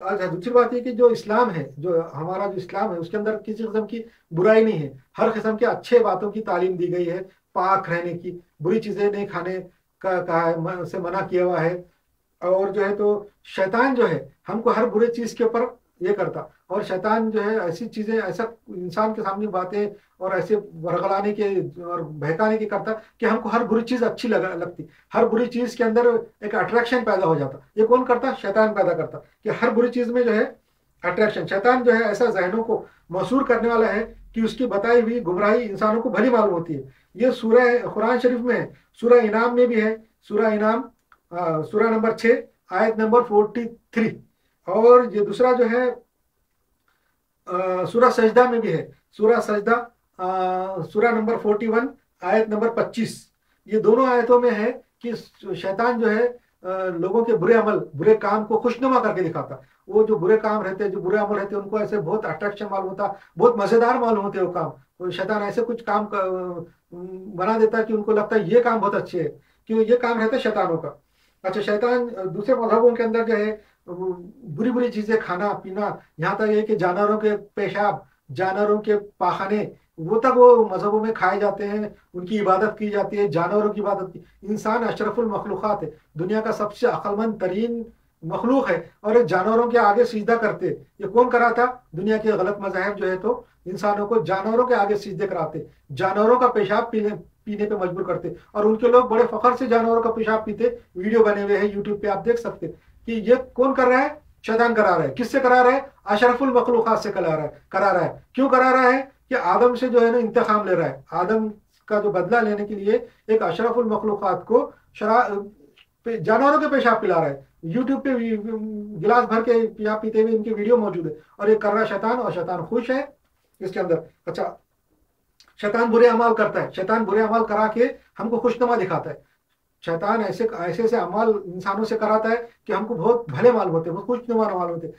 अच्छा दूसरी बात ये कि जो इस्लाम है, जो हमारा जो इस्लाम है, उसके अंदर किसी किस्म की बुराई नहीं है। हर किस्म के अच्छे बातों की तालीम दी गई है, पाक रहने की, बुरी चीज़ें नहीं खाने का कहा है से मना किया हुआ है। और जो है तो शैतान जो है, हमको हर बुरे चीज़ के ऊपर ये करता। और शैतान जो है, ऐसी चीज़ें, ऐसा इंसान के सामने बातें और ऐसे वरगलाने के और बहकाने के करता कि हमको हर बुरी चीज़ अच्छी लगा, लगती। हर बुरी चीज़ के अंदर एक अट्रैक्शन पैदा हो जाता। ये कौन करता? शैतान पैदा करता। कि हर बुरी चीज़ में जो है अट्रैक्शन शैतान जो है, ऐसा जहनों को मशहूर करने वाला है कि उसकी बताई हुई गुमराही इंसानों को भली मालूम होती है। ये सूरह, कुरान शरीफ में है। सूरह इनाम में भी है। सूरह इनाम सूरह नंबर छः आयत नंबर फोर्टी थ्री और ये दूसरा जो है सूरह सजदा में भी है। सूरह सजदा सूरह नंबर फोर्टी वन, आयत नंबर पच्चीस। ये दोनों आयतों में है कि शैतान जो है लोगों के बुरे अमल, बुरे काम को खुशनुमा करके दिखाता। वो जो बुरे काम रहते हैं, जो बुरे अमल रहते हैं, उनको ऐसे बहुत अट्रैक्शन मालूम होता, बहुत मज़ेदार मालूम होते वो काम। शैतान ऐसे कुछ काम बना देता है कि उनको लगता है ये काम बहुत अच्छे है क्योंकि ये काम रहता है शैतानों का। अच्छा शैतान दूसरे मजहबों के अंदर जो है बुरी बुरी चीज़ें, खाना, पीना, यहाँ तक ये कि जानवरों के पेशाब, जानवरों के पाखाने, वो तक वो मजहबों में खाए जाते हैं, उनकी इबादत की जाती है, जानवरों की इबादत की। इंसान अशरफुल मखलूक़ात है। दुनिया का सबसे अक्लमंद, तरीन मखलूक है। और ये जानवरों के आगे सीधा करते ये कौन कराता? दुनिया के गलत मजाहब जो है तो इंसानों को जानवरों के आगे सीधे कराते जानवरों का पेशाब पीने पीने पे मजबूर करते। और उनके लोग बड़े फखर से जानवरों का पेशाब पीते, वीडियो बने हुए हैं यूट्यूब पे आप देख सकते कि ये कौन कर रहा है? शैतान करा रहा है। किससे करा रहा है? अशरफुल मखलूक से करा रहा है, करा रहा है। क्यों करा रहा है? कि आदम से जो है ना इंतकाम ले रहा है। आदम का जो बदला लेने के लिए एक अशरफुल मखलूक को जानवरों के पेशाब पिला रहा है। यूट्यूब पे गिलास भर के पेशाब पीते हुए इनके वीडियो मौजूद है। और ये कर रहा शैतान और शैतान खुश है इसके अंदर। अच्छा शैतान बुरे अमाल करता है। शैतान बुरे अमाल करा के हमको खुशनुमा दिखाता है। शैतान ऐसे ऐसे ऐसे अमाल इंसानों से कराता है कि हमको बहुत भले मालूम होते हैं, बहुत खुशनुमा मालूम होते हैं।